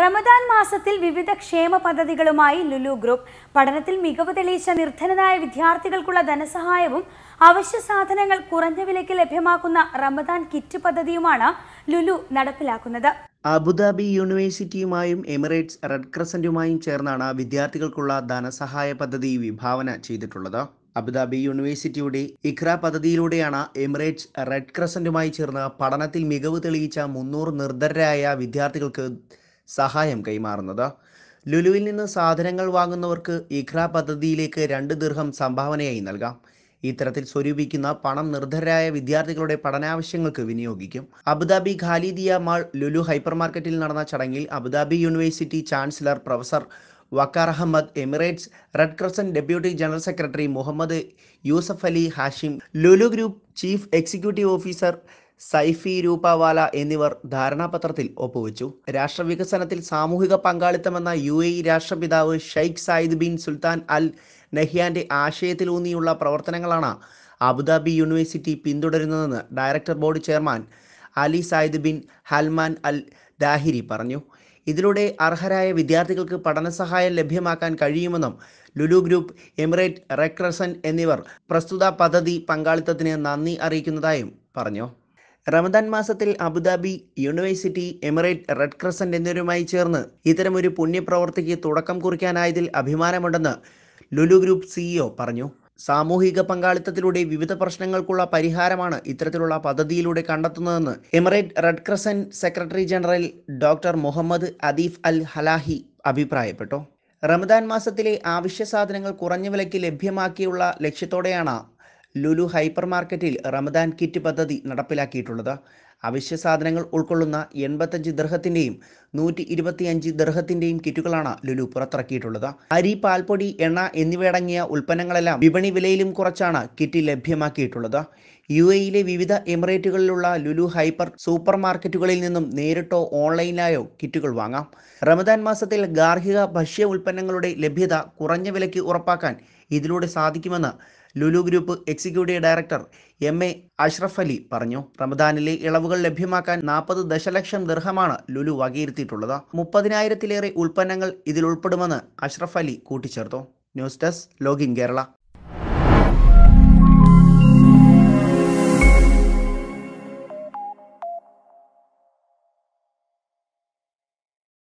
റമദാൻ മാസത്തിൽ വിവിധ ക്ഷേമ പദ്ധതികളുമായി ലുലു ഗ്രൂപ്പ് പഠനത്തിൽ മികവ് തെളിയിച്ച നിർധനരായ വിദ്യാർത്ഥികൾക്കുള്ള ധനസഹായവും അവശ്യ സാധനങ്ങൾ കുറഞ്ഞ വിലയ്ക്ക് ലഭ്യമാക്കുന്ന റമദാൻ കിറ്റ് പദ്ധതിയുമാണ് ലുലു നടപ്പിലാക്കുന്നത്. അബുദാബി യൂണിവേഴ്സിറ്റിയുമായും എമിറേറ്റ്സ് റെഡ് ക്രസന്റുമായും ചേർന്നാണ് വിദ്യാർത്ഥികൾക്കുള്ള ധനസഹായ പദ്ധതി വിഭാവന ചെയ്തിട്ടുള്ളത്. അബുദാബി യൂണിവേഴ്സിറ്റിയുടെ ഇഖ്ര പദ്ധതിയിലൂടെയാണ് എമിറേറ്റ്സ് റെഡ് ക്രസന്റുമായി ചേർന്ന് പഠനത്തിൽ മികവ് തെളിയിച്ച മുന്നൂറ് നിർദ്ധരായ വിദ്യാർത്ഥികൾക്ക് സഹായം കൈമാറുന്നത്. ലുലുവിൽ നിന്ന് സാധനങ്ങൾ വാങ്ങുന്നവർക്ക് ഇഖ്ര പദ്ധതിയിലേക്ക് രണ്ട് ദീർഘം സംഭാവനയായി നൽകാം. ഇത്തരത്തിൽ സ്വരൂപിക്കുന്ന പണം നിർദ്ധരായ വിദ്യാർത്ഥികളുടെ പഠനാവശ്യങ്ങൾക്ക് വിനിയോഗിക്കും. Abu Dhabi Khalidiya mall Lulu hyper മാർക്കറ്റിൽ നടന്ന ചടങ്ങിൽ Abu Dhabi university chancellor professor Waqar Ahmed Emirates red crescent deputy general secretary Mohammed Yousuf Ali Hashim Lulu group chief executive officer Saifee Rupawala എന്നിവർ ധാരണാപത്രത്തിൽ ഒപ്പുവെച്ചു. രാഷ്ട്രവികസനത്തിൽ സാമൂഹിക പങ്കാളിത്തമെന്ന യു എ രാഷ്ട്രപിതാവ് Sheikh Zayed bin Sultan Al നഹ്യാന്റെ ആശയത്തിലൂന്നിയുള്ള പ്രവർത്തനങ്ങളാണ് Abu Dhabi university പിന്തുടരുന്നതെന്ന് director board chairman Ali Zayed bin Halman Al Dhahiri പറഞ്ഞു. ഇതിലൂടെ അർഹരായ വിദ്യാർത്ഥികൾക്ക് പഠനസഹായം ലഭ്യമാക്കാൻ കഴിയുമെന്നും ലുലു ഗ്രൂപ്പ് എമിറേറ്റ് റെക്രസൻ എന്നിവർ പ്രസ്തുത പദ്ധതി പങ്കാളിത്തത്തിന് നന്ദി അറിയിക്കുന്നതായും പറഞ്ഞു. റമദാൻ മാസത്തിൽ Abu Dhabi university Emirate red crescent എന്നിവരുമായി ചേർന്ന് ഇത്തരമൊരു പുണ്യപ്രവർത്തിക്ക് തുടക്കം കുറിക്കാനായതിൽ അഭിമാനമുണ്ടെന്ന് ലുലു ഗ്രൂപ്പ് സിഇഒ പറഞ്ഞു. സാമൂഹിക പങ്കാളിത്തത്തിലൂടെ വിവിധ പ്രശ്നങ്ങൾക്കുള്ള പരിഹാരമാണ് ഇത്തരത്തിലുള്ള പദ്ധതിയിലൂടെ കണ്ടെത്തുന്നതെന്ന് Emirate red crescent secretary general doctor Mohammed Adeef Al Halahi അഭിപ്രായപ്പെട്ടു. റമദാൻ മാസത്തിലെ ആവശ്യ സാധനങ്ങൾ കുറഞ്ഞ വിലയ്ക്ക് ലഭ്യമാക്കിയുള്ള ലക്ഷ്യത്തോടെയാണ് ലുലു ഹൈപ്പർ മാർക്കറ്റിൽ റമദാൻ കിറ്റ് പദ്ധതി നടപ്പിലാക്കിയിട്ടുള്ളത്. അവശ്യ സാധനങ്ങൾ ഉൾക്കൊള്ളുന്ന എൺപത്തഞ്ച് ദർഹത്തിന്റെയും നൂറ്റി ഇരുപത്തിയഞ്ച് ദർഹത്തിന്റെയും കിറ്റുകളാണ് ലുലു പുറത്തിറക്കിയിട്ടുള്ളത്. അരി പാൽപ്പൊടി എണ്ണ എന്നിവയടങ്ങിയ ഉൽപ്പന്നങ്ങളെല്ലാം വിപണി വിലയിലും കുറച്ചാണ് കിറ്റ് ലഭ്യമാക്കിയിട്ടുള്ളത്. യു എയിലെ വിവിധ എമിറേറ്റുകളിലുള്ള ലുലു ഹൈപ്പർ സൂപ്പർ മാർക്കറ്റുകളിൽ നിന്നും നേരിട്ടോ ഓൺലൈനായോ കിറ്റുകൾ വാങ്ങാം. റമദാൻ മാസത്തിൽ ഗാർഹിക ഭക്ഷ്യ ഉൽപ്പന്നങ്ങളുടെ ലഭ്യത കുറഞ്ഞ വിലയ്ക്ക് ഉറപ്പാക്കാൻ ഇതിലൂടെ സാധിക്കുമെന്ന് Lulu group executive director M A Ashraf Ali പറഞ്ഞു. റമദാനിലെ ഇളവുകൾ ലഭ്യമാക്കാൻ നാൽപ്പത് ദശലക്ഷം ദർഹമാണ് ലുലു വകയിരുത്തിയിട്ടുള്ളത്. മുപ്പതിനായിരത്തിലേറെ ഉൽപ്പന്നങ്ങൾ ഇതിൽ ഉൾപ്പെടുമെന്ന് അഷ്റഫ് അലി കൂട്ടിച്ചേർത്തു. News desk login Kerala.